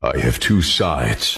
I have two sides.